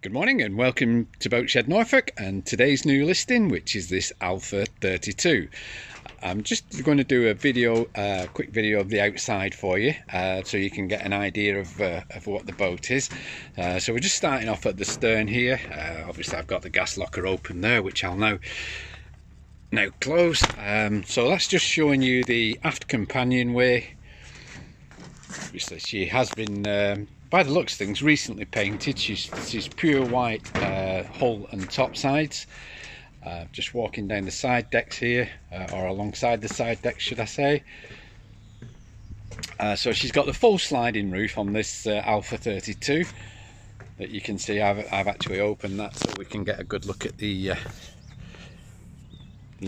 Good morning and welcome to Boatshed Norfolk and today's new listing which is this Alpha 32. I'm just going to do a video, a uh, quick video of the outside for you uh, so you can get an idea of, uh, of what the boat is. Uh, so we're just starting off at the stern here. Uh, obviously I've got the gas locker open there which I'll now now close. Um, so that's just showing you the aft companionway. Obviously. She has been um, by the looks of things recently painted. She's she's pure white uh, hull and top sides uh, just walking down the side decks here uh, or alongside the side decks should I say. Uh, so she's got the full sliding roof on this uh, Alpha 32 that you can see. I've, I've actually opened that so we can get a good look at the, uh, the